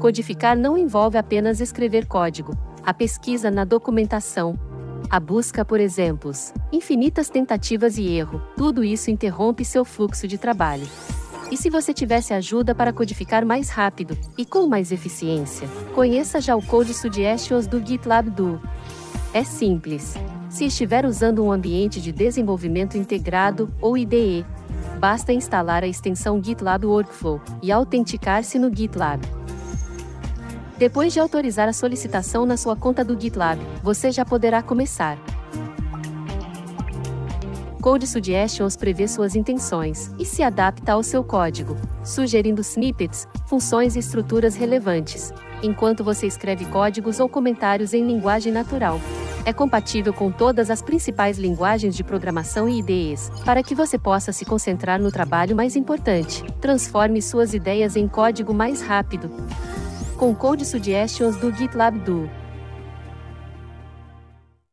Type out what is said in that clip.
Codificar não envolve apenas escrever código. A pesquisa na documentação, a busca por exemplos, infinitas tentativas e erro, tudo isso interrompe seu fluxo de trabalho. E se você tivesse ajuda para codificar mais rápido e com mais eficiência, conheça já o Code Suggestions do GitLab Duo. É simples. Se estiver usando um ambiente de desenvolvimento integrado ou IDE, basta instalar a extensão GitLab Workflow e autenticar-se no GitLab. Depois de autorizar a solicitação na sua conta do GitLab, você já poderá começar. Code Suggestions prevê suas intenções e se adapta ao seu código, sugerindo snippets, funções e estruturas relevantes, enquanto você escreve códigos ou comentários em linguagem natural. É compatível com todas as principais linguagens de programação e IDEs, para que você possa se concentrar no trabalho mais importante. Transforme suas ideias em código mais rápido. Com Code Suggestions do GitLab Duo.